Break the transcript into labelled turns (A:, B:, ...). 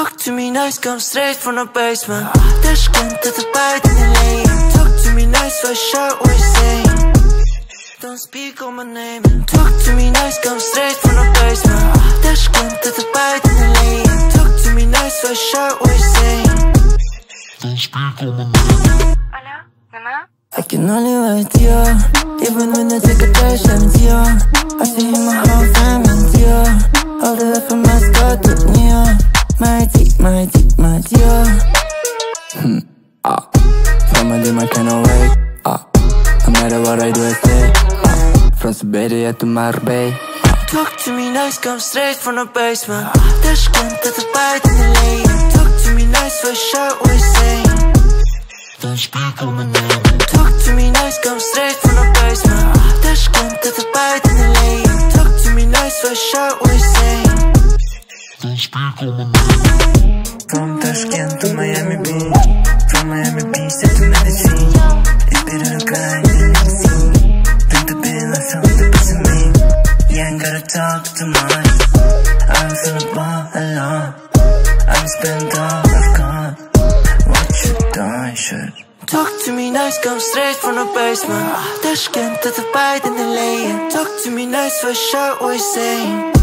A: Talk to me nice, come straight from the basement. Dash Tashkent to the bite in the lane. Talk to me nice, so I shout what you saying Don't speak on my name. Talk to me nice, come straight from the basement. Tashkent to the bite in the lane. Talk to me nice, so I shout what you saying Don't speak on my name.
B: Hello, Nana?
A: I can only wait to you. Even when I take a breath I'm to you I see my whole time into you My deep, my deep, my dear Hmm, ah. Some of them I cannot wait, ah. No matter what I do, I stay, ah. From Siberia to Marbella Talk to me nice, come straight from the basement. Tashkent to the bite in the lane Talk to me nice, first shot, what you saying? Don't speak on my name. Talk to me nice, come straight from the basement. Tashkent to the bite in the lane Talk to me nice, first shot, what you saying?
C: From Tashkent to Miami Beach. From Miami Beach to Medellin. Espero caer en el cine Tanto pena son the best of me You ain't gotta talk too much. I'm feeling ball alone. I'm spent all I've got. What you done, shit
A: Talk to me nice, come straight from the basement. Tashkent to the bite in the lane Talk to me nice, first shot, what you saying?